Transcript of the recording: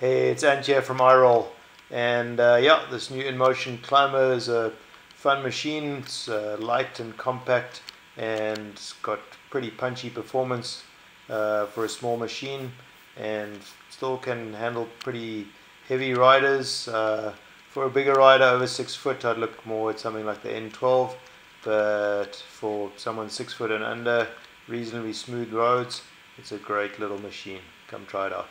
Hey, it's Ant here from iRoll, and uh, yeah, this new InMotion Climber is a fun machine. It's uh, light and compact, and it's got pretty punchy performance uh, for a small machine, and still can handle pretty heavy riders. Uh, for a bigger rider over six foot, I'd look more at something like the N12, but for someone six foot and under, reasonably smooth roads, it's a great little machine. Come try it out.